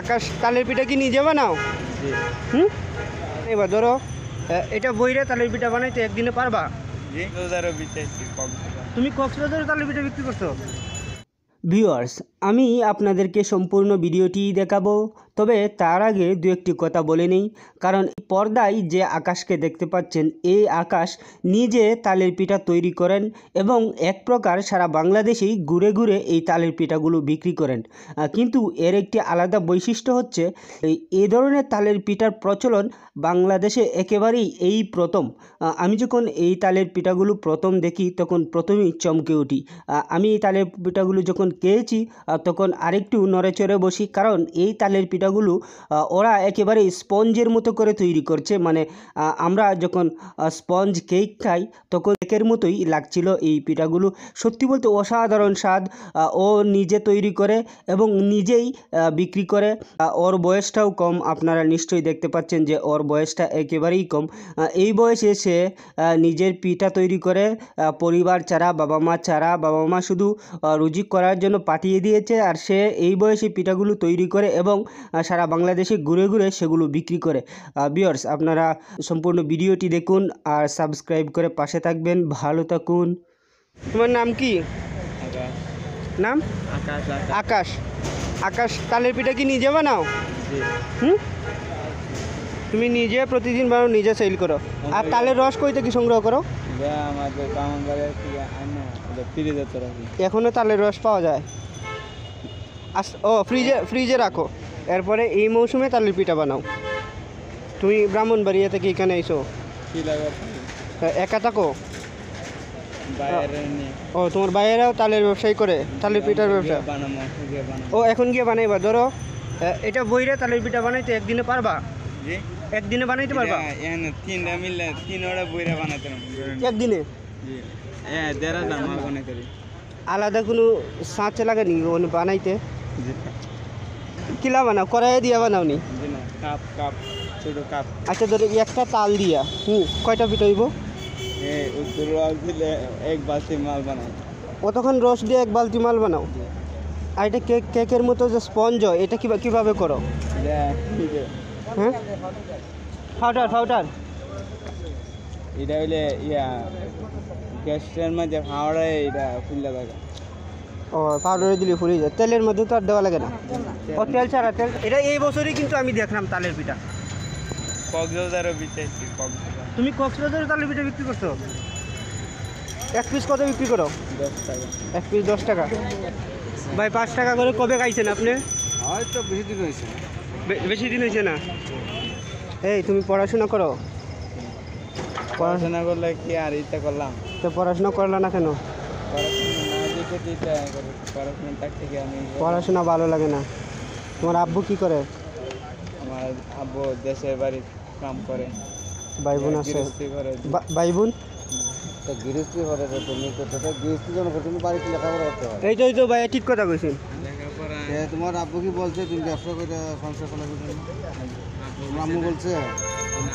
আকাশ তালের পিঠা কি নিজে বানাও? জি। হুম? এবার ধরো এটা বইরে তালের পিঠা বানাইতে একদিনে পারবা? তুমি কক্সবাজারে তালের পিঠা বিক্রি করছ? ভিউয়ার্স আমি আপনাদেরকে সম্পূর্ণ ভিডিওটি দেখাবো। তবে তার আগে দু একটি কথা বলে নেই। কারণ পর্দায় যে আকাশকে দেখতে পাচ্ছেন, এই আকাশ নিজে তালের পিঠা তৈরি করেন এবং এক প্রকার সারা বাংলাদেশেই ঘুরে ঘুরে এই তালের পিঠাগুলো বিক্রি করেন। কিন্তু এর একটি আলাদা বৈশিষ্ট্য হচ্ছে, এই ধরনের তালের পিঠার প্রচলন বাংলাদেশে একেবারেই এই প্রথম। আমি যখন এই তালের পিঠাগুলো প্রথম দেখি, তখন প্রথমেই চমকে উঠি। আমি এই তালের পিঠাগুলো যখন খেয়েছি তখন আরেকটু নড়েচড়ে বসি। কারণ এই তালের পিঠাগুলো ওরা একেবারে স্পঞ্জের মতো করে তৈরি করছে। মানে আমরা যখন স্পঞ্জ কেক খাই, তখন কেকের মতোই লাগছিল এই পিঠাগুলো। সত্যি বলতে অসাধারণ স্বাদ ও নিজে তৈরি করে এবং নিজেই বিক্রি করে। ওর বয়সটাও কম, আপনারা নিশ্চয়ই দেখতে পাচ্ছেন যে ওর বয়সটা একেবারেই কম। এই বয়সে সে নিজের পিঠা তৈরি করে পরিবার ছাড়া, বাবা মা ছাড়া, বাবা মা শুধু রুজি করার জন্য পাঠিয়ে দিয়েছে। আর সে এই বয়সে পিঠাগুলো তৈরি করে এবং সারা বাংলাদেশে ঘুরে ঘুরে সেগুলো বিক্রি করে। বিয়ার্স আপনারা সম্পূর্ণ ভিডিওটি দেখুন আর সাবস্ক্রাইব করে পাশে থাকবেন। ভালো থাকুন। তোমার নাম কি? নাম? আকাশ আকাশ। তালের পিঠা কি নিজে বানাও? হুম? তুমি নিজে প্রতিদিন বানাও নিজে সেল করো। আর তালের রস কই থেকে সংগ্রহ করো? যা আমাদের বাঙালের থেকে আনে ওটা ফ্রিজে তো রাখি এখনও তালের রস পাওয়া যায়। আস ও ফ্রিজে ফ্রিজে রাখো। এরপরে এই মৌসুমে তালের পিঠা বানাও। তুমি ব্রাহ্মণবাড়িয়া থেকে এখানে কি একা থাকো? ও তোমার বাইরেও তালের ব্যবসায়ী করে তালের পিঠার ব্যবসা। ও এখন গিয়ে বানাইবা ধরো এটা বইরে তালের পিঠা বানাইতে একদিনে পারবা? একদিনে বানাইতে পারবা? তিনটা মিললে বইরা বানাতে একদিনে? হ্যাঁ আলাদা কোনো সাঁচ লাগেনি বানাইতে? কিলা বানাও? কড়াইয়ে দিয়া বানাও নি? কাপ কাপ ছোট কাপ। আচ্ছা ধরো একটা তাল দিয়া হুম কয়টা পিঠা হইব? এক বালতি মাল বানাই কতক্ষণ রস দিয়ে এক বালতি মাল বানাও? আর এটা কেক কেকের মতো যে স্পঞ্জ হয় এটা কীভাবে করো? হ্যাঁ? ফাউটার ফাউটার এটা হইলে ইয়া গ্যাসের মাঝে হাওড়ায় এটা খুললে থাকে ও পাউডারে দিলে ফুরিয়ে যায়। তেলের মধ্যে তো আর দেওয়া লাগে না। ও তেল ছাড়া তেল এটা এই বছরই কিন্তু আমি দেখলাম তালের পিঠা। কক্সবাজারও কক্সবাজার। তুমি কক্সবাজারে তালের পিঠা বিক্রি করছ? এক পিস কত বিক্রি করো? এক পিস দশ টাকা। ভাই পাঁচ টাকা করে কবে খাইছেন আপনি? হয়তো বেশি দিন হয়েছে। বেশি দিন হয়েছে না? এই তুমি পড়াশোনা করো? পড়াশোনা করলে কি আর ইচ্ছা করলাম? তো পড়াশোনা করল না কেন? পড়াশোনা তার থেকে আমি ভালো লাগে না। তোমার আব্বু কি করে? আমার আব্বু দেশের বাড়ি কাম করে। ভাই বোন আছে। গৃহস্থী ভাই বোন তো গৃহস্থী করে তো তুমি তো তো গৃহস্থী জন তুমি বাড়িতে লেখাপড়া করতে এই তো এই তো ভাই ঠিক কথা কইছেন। তোমার আব্বু কি বলছে? তুমি ব্যবসা করে সংসার চালাবে তোমার আম্মু বলছে?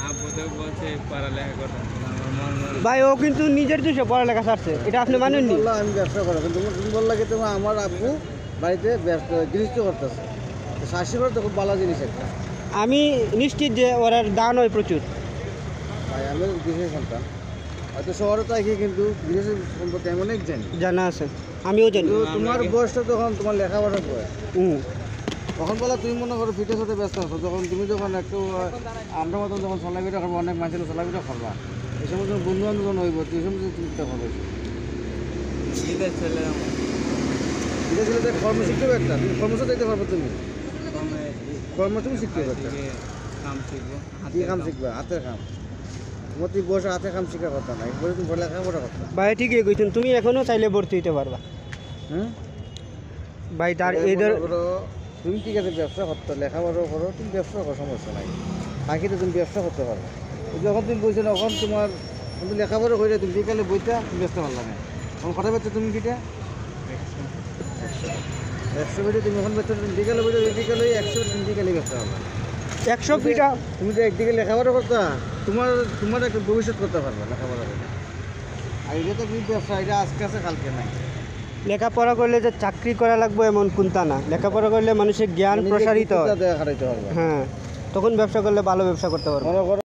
আব্বু তো বলছে পড়ালেখা করতে। ভাই ও কিন্তু নিজের দেশে পড়ালেখা ছাড়ছে। এটা আপনি মানেননি? বললাম আমি ব্যবসা করো। কিন্তু তুমি বললা কি তোমার আমার আব্বু বাড়িতে গৃহস্থ করতেছে। তো শাশি করে তো খুব ভালো জিনিস একটা। আমি নিশ্চিত যে ওর দান হয় প্রচুর। ভাই আমি গৃহ সন্তান। হয়তো শহরে তো কিন্তু সম্পর্কে আমি অনেক জানি। জানা আছে আমিও জানি। তোমার বয়সটা তখন তোমার লেখাপড়ার বয়স। হুম। তখন বলা তুমি মনে করো পিঠে সাথে ব্যস্ত আছো যখন তুমি যখন একটু আমরা মতন যখন চলাপিঠা খাব অনেক মানুষের চলাপিঠা খাবা এই সময় যখন বন্ধু বান্ধব হইব তুই সময় তুমি পিঠা খাব ঈদের ছেলে পিঠে ছিল কর্ম শিখতে পারবে একটা তুমি দিতে পারবে তুমি। কর্ম তুমি শিখতে পারবে কাম শিখব কি কাম। শিখবে হাতের কাম। তুই বসে হাতে কাম শেখার কথা না একবারে তুমি করার কথা। ভাই ঠিকই কইছেন তুমি এখনও চাইলে ভর্তি হইতে পারবা। হুম? ভাই তার এই ধর তুমি ঠিক আছে ব্যবসা করতে লেখাপড়া করো তুমি ব্যবসা করো সমস্যা নাই। বাকিতে তুমি ব্যবসা করতে পারো যখন তুমি বলছো তখন তোমার তুমি লেখাপড়া করে তুমি বিকালে বইটা ব্যস্ত পারলাম না। তখন কথা বলছো তুমি কিটা একশো বেটে তুমি এখন ব্যস্ত তুমি বিকালে বইটা বিকালে একশো তুমি বিকালে ব্যস্ত পারবে। একশো পিঠা তুমি তো একদিকে লেখাপড়া করতে তোমার তোমার একটা ভবিষ্যৎ করতে পারবে লেখাপড়া করে আর এটা তো ব্যবসা এটা আজকে আছে কালকে নাই। লেখাপড়া করলে যে চাকরি করা লাগবে এমন কোনটা না। লেখাপড়া করলে মানুষের জ্ঞান প্রসারিত হয়। হ্যাঁ তখন ব্যবসা করলে ভালো ব্যবসা করতে পারব।